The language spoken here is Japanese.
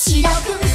白く